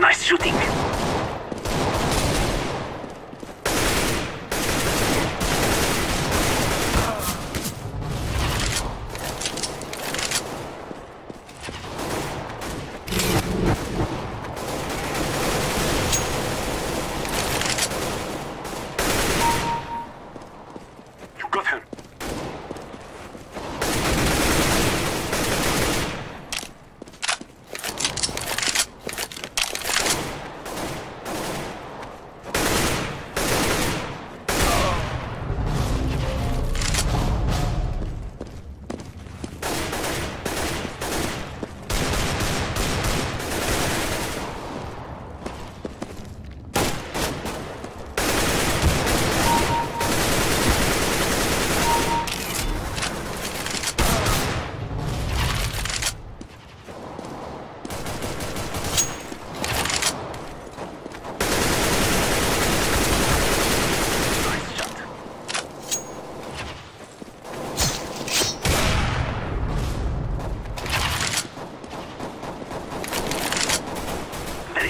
Nice shooting.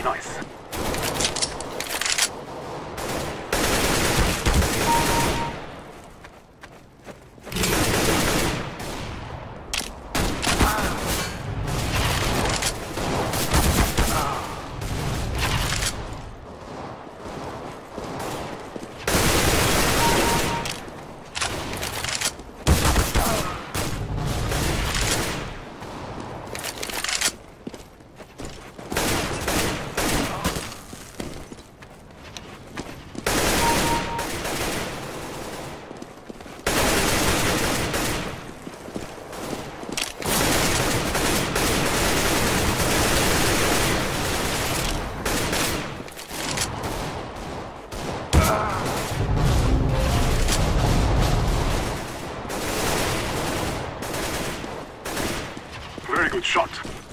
Very Good shot.